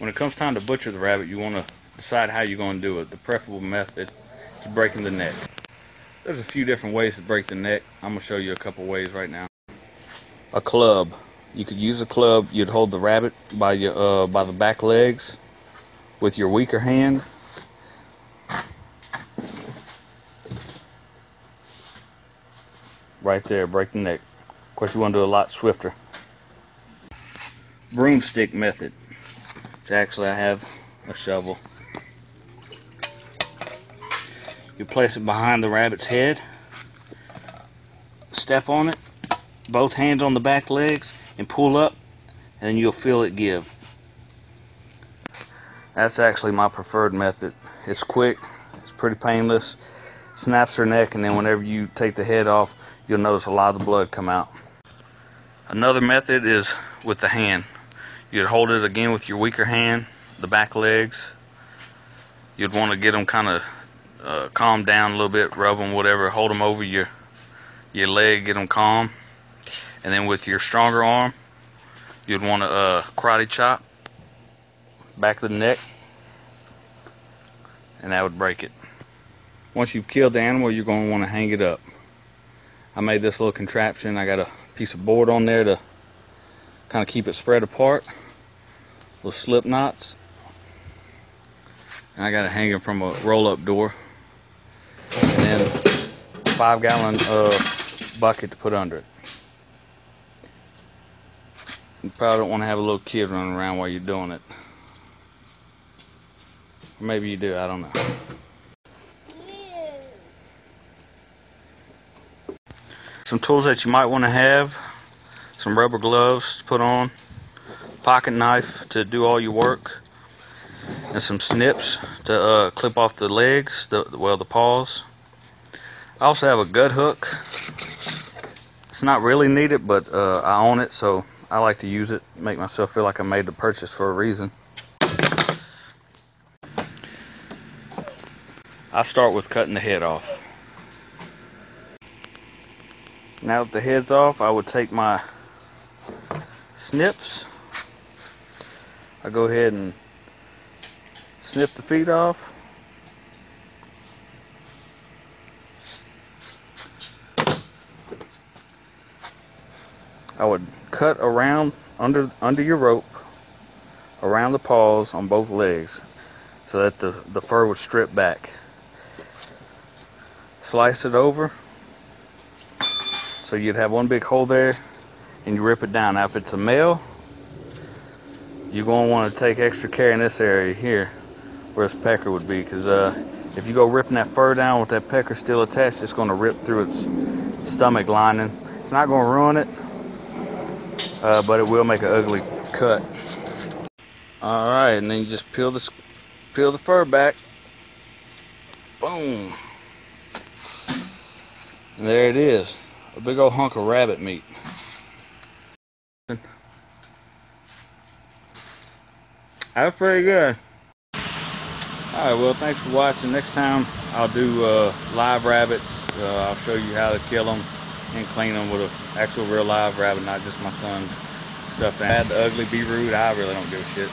when it comes time to butcher the rabbit, you want to decide how you're going to do it. The preferable method is breaking the neck. There's a few different ways to break the neck. I'm going to show you a couple ways right now. A club. You could use a club. You'd hold the rabbit by your uh, by the back legs with your weaker hand. Right there, break the neck. Of course, you want to do a lot swifter. Broomstick method. Actually, I have a shovel. You place it behind the rabbit's head, step on it, both hands on the back legs, and pull up, and you'll feel it give. That's actually my preferred method. It's quick, it's pretty painless, snaps her neck, and then whenever you take the head off, you'll notice a lot of the blood come out. Another method is with the hand. You'd hold it again with your weaker hand, the back legs. You'd want to get them kind of uh, down a little bit, rub them, whatever. Hold them over your your leg, get them calm. And then with your stronger arm, you'd want to uh, karate chop back of the neck, and that would break it. Once you've killed the animal, you're going to want to hang it up. I made this little contraption. I got a piece of board on there to kind of keep it spread apart little slip knots. And I got it hanging from a roll-up door. And then five gallon uh, bucket to put under it. You probably don't want to have a little kid running around while you're doing it. Or maybe you do, I don't know. Some tools that you might want to have. Some rubber gloves to put on pocket knife to do all your work and some snips to uh, clip off the legs, the, well the paws. I also have a gut hook. It's not really needed, but uh, I own it, so I like to use it, make myself feel like I made the purchase for a reason. I start with cutting the head off. Now that the head's off, I would take my snips I go ahead and snip the feet off. I would cut around under under your rope around the paws on both legs so that the, the fur would strip back. Slice it over so you'd have one big hole there and you rip it down. Now if it's a male, you're going to want to take extra care in this area here where this pecker would be because uh, if you go ripping that fur down with that pecker still attached it's going to rip through its stomach lining. It's not going to ruin it uh, but it will make an ugly cut. All right and then you just peel the peel the fur back. Boom. And there it is a big old hunk of rabbit meat That's pretty good. Alright, well, thanks for watching. Next time, I'll do uh, live rabbits. Uh, I'll show you how to kill them and clean them with an actual real live rabbit, not just my son's stuff. Add the ugly, be rude. I really don't give a shit.